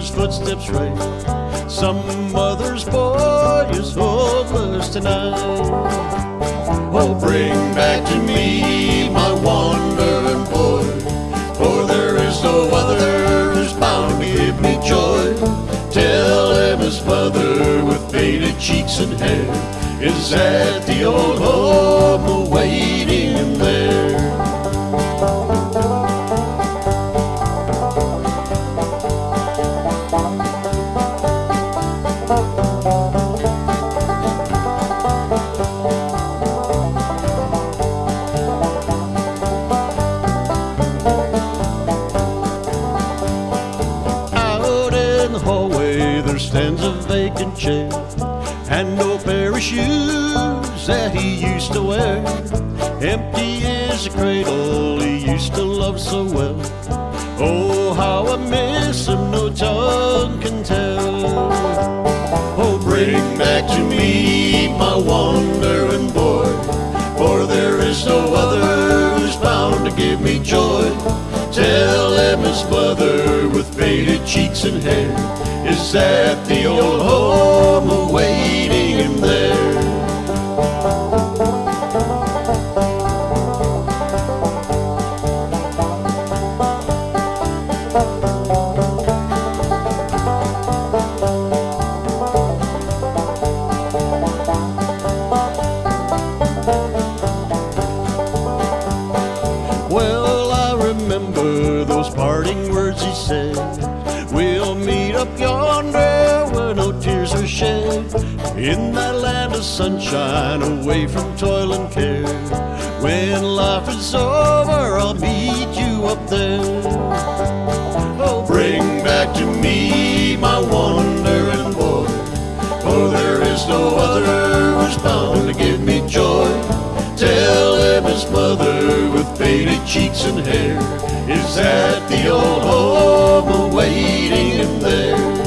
his footsteps right. Some mother's boy is hopeless tonight. Oh, bring back to me my wandering boy, for there is no other who's bound to give me joy. Tell him his mother with faded cheeks and hair is at the old home awaiting him there. Stands a vacant chair And no pair of shoes that he used to wear. Empty is the cradle he used to love so well. Oh, how I miss him, no tongue can tell. Oh, bring back to me my wandering boy For there is no other who's bound to give me joy. Tell him his mother cheeks and hair Is that the old home awaiting him there Well, I remember those parting words he said. In that land of sunshine, away from toil and care. When life is over, I'll meet you up there. Oh, bring back to me my wandering boy. For there is no other who's bound to give me joy. Tell him his mother with faded cheeks and hair is at the old home awaiting him there.